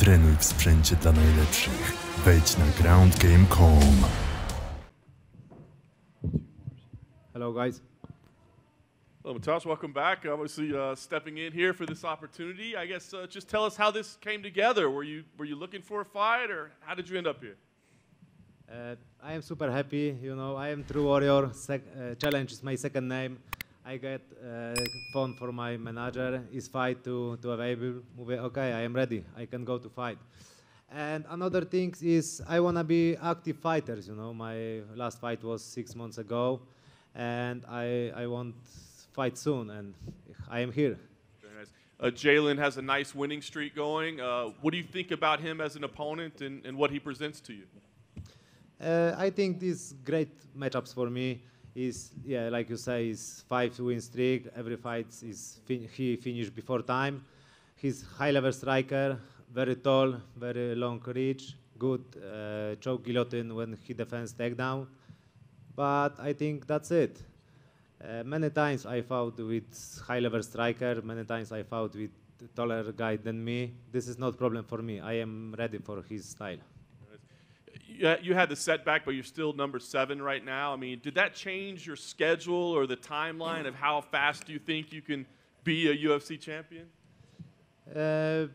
Trenuj w sprzęcie dla najlepszych. Wejdź na groundgame.com. Hello, guys. Hello, Matas. Welcome back. Obviously, uh, stepping in here for this opportunity. I guess uh, just tell us how this came together. Were you were you looking for a fight, or how did you end up here? Uh, I am super happy. You know, I am True Warrior. Sec- uh, challenge is my second name. I get uh, phone for my manager. Is fight to to available? Mówię, okay, I am ready. I can go to fight. And another thing is I wanna be active fighters. You know, my last fight was six months ago, and I I want fight soon, and I am here. Very nice. Uh, Jalin has a nice winning streak going. Uh, what do you think about him as an opponent and, and what he presents to you? Uh, I think these great matchups for me is yeah, like you say, is five win streak. Every fight is fin- he finished before time. He's high level striker, very tall, very long reach, good uh, choke guillotine when he defends takedown. But I think that's it. Uh, many times I fought with high level striker. Many times I fought with taller guy than me. This is not problem for me. I am ready for his style. You, you had the setback, but you're still number seven right now. I mean, did that change your schedule or the timeline of how fast do you think you can be a UFC champion? Uh,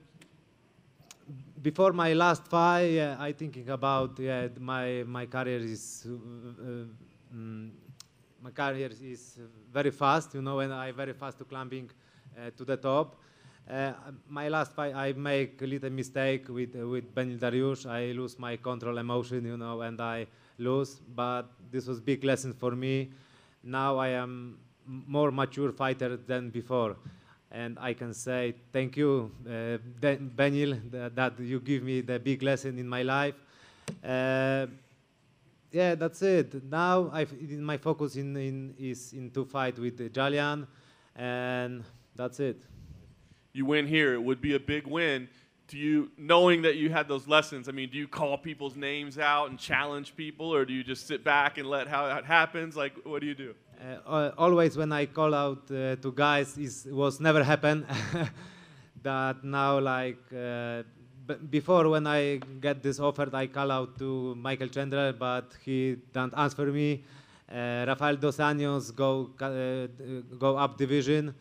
before my last fight, yeah, I thinking about yeah, my my career is uh, uh, mm, my career is very fast, you know, and I very fast to climbing uh, to the top. Uh, my last fight, I make a little mistake with uh, with Beneil Dariush. I lose my control emotion, you know, and I lose. But this was big lesson for me. Now I am more mature fighter than before and I can say thank you, uh, Benil, that, that you give me the big lesson in my life. Uh, yeah, that's it. Now I've, my focus in, in, is in to fight with Jalian, and that's it. You win here, it would be a big win. Do you, knowing that you had those lessons, I mean, do you call people's names out and challenge people, or do you just sit back and let how it happens? Like, what do you do? Uh, always when I call out uh, to guys, it was never happen. that now like uh, before when I get this offer, I call out to Michael Chandler, but he don't answer me. Uh, Rafael dos Anjos go uh, go up division.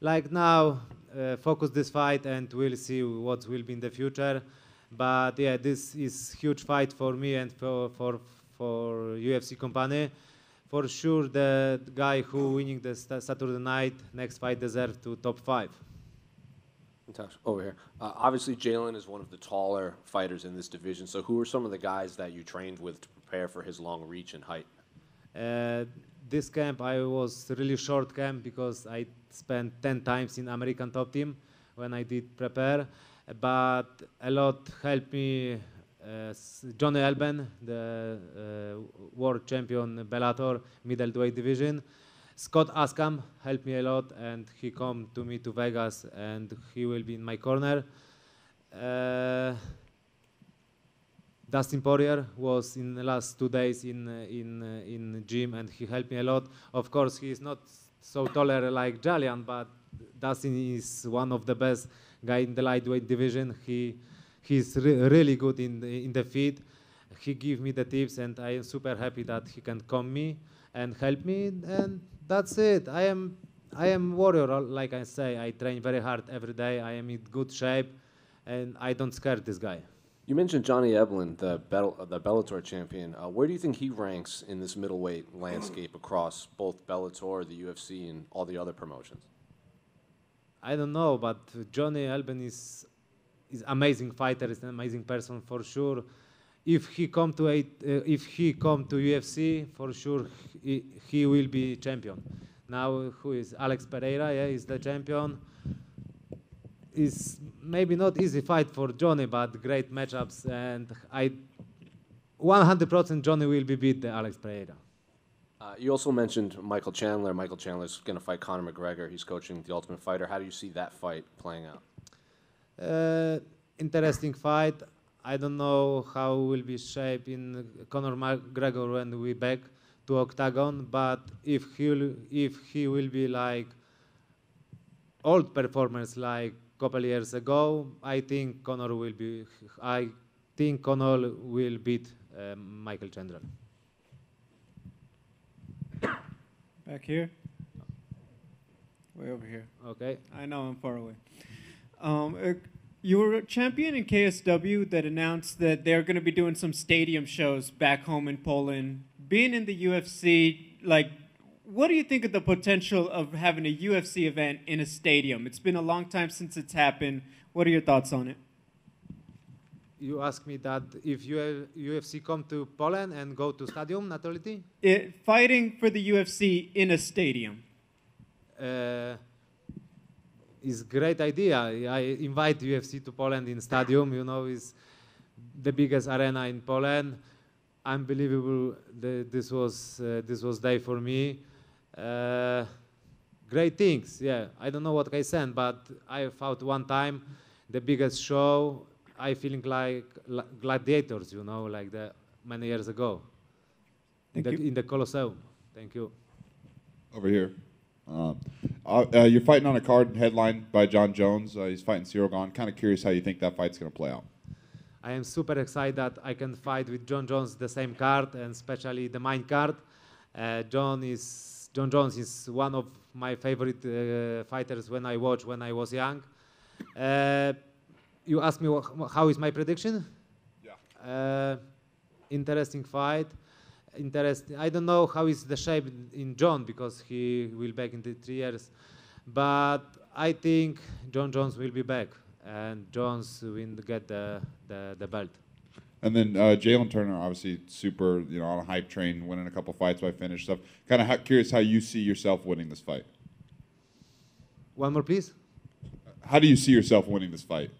Like now, uh, focus this fight and we'll see what will be in the future. But yeah, this is huge fight for me and for for for UFC company for sure the guy who winning the Saturday night next fight deserves to top five. Natasha, over here. Uh, obviously, Jalin is one of the taller fighters in this division. So, who are some of the guys that you trained with to prepare for his long reach and height? Uh, this camp I was really short camp because I spent 10 times in American top team when I did prepare, but a lot helped me. Uh, Johnny Eblen, the uh, world champion Bellator middleweight division, Scott Askham helped me a lot, and he come to me to Vegas, and he will be in my corner. Uh, Dustin Poirier was in the last two days in uh, in uh, in gym and he helped me a lot. Of course, he is not so taller like Jalian, but Dustin is one of the best guy in the lightweight division. He he's re- really good in the, in the feet. He give me the tips, and I am super happy that he can come me and help me. And that's it. I am I am warrior, like I say, I train very hard every day. I am in good shape, and I don't scare this guy. You mentioned Johnny Eblen, the, Bell- the Bellator champion. Uh, where do you think he ranks in this middleweight landscape across both Bellator, the UFC, and all the other promotions? I don't know, but Johnny Alben is is amazing fighter, is an amazing person for sure. If he come to a, uh, if he come to UFC, for sure he, he will be champion. Now who is Alex Pereira? Yeah, is the champion. Is maybe not easy fight for Johnny, but great matchups, and I 100% Johnny will be beat the Alex Pereira. Uh, you also mentioned Michael Chandler. Michael Chandler is going to fight Conor McGregor. He's coaching the Ultimate Fighter. How do you see that fight playing out? Uh, interesting fight. I don't know how will be shape in Conor McGregor when we back to octagon, but if he if he will be like old performers like couple years ago. I think Conor will be. I think Conor will beat uh, Michael Chandler. Back here. Way over here. Okay. I know I'm far away. Um, uh, you were a champion in KSW that announced that they're going to be doing some stadium shows back home in Poland. Being in the UFC, like, what do you think of the potential of having a UFC event in a stadium? It's been a long time since it's happened. What are your thoughts on it? You ask me that if you UFC come to Poland and go to stadium, naturally. it fighting for the UFC in a stadium. Uh, is great idea. I invite UFC to Poland in stadium. You know, is the biggest arena in Poland. Unbelievable. The, this was uh, this was day for me. Uh, great things. Yeah, I don't know what I said, but I fought one time the biggest show. I feeling like gladiators. You know, like the many years ago. In the, you. in the Colosseum. Thank you. over here. Um, uh, uh, you're fighting on a card headlined by Jon Jones. Uh, he's fighting Ciryl Gane. Kind of curious how you think that fight's going to play out. I am super excited that I can fight with Jon Jones the same card and especially the main card. Uh, Jon is Jon Jones is one of my favorite uh, fighters when I watch when I was young. Uh, you asked me wh- how is my prediction? Yeah. Uh, interesting fight. Interesting. I don't know how is the shape in Jon because he will back in the three years, but I think Jon Jones will be back and Jones will get the, the, the belt. And then uh, Jalin Turner, obviously super, you know, on a hype train, winning a couple fights by finish stuff. Kind of ha- curious how you see yourself winning this fight. One more, please. How do you see yourself winning this fight?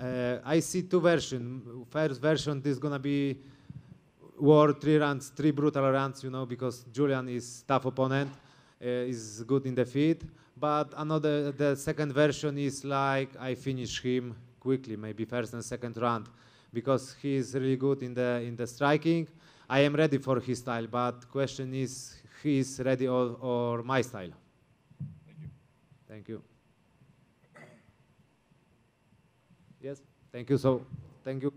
Uh, I see two versions. First version is gonna be war, three rounds, three brutal rounds, you know, because Julian is tough opponent, uh, is good in the feet. But another, the second version is like I finish him quickly, maybe first and second round, because he is really good in the in the striking. I am ready for his style, but question is he is ready or, or my style. Thank you. Thank you. Yes, thank you. So, thank you.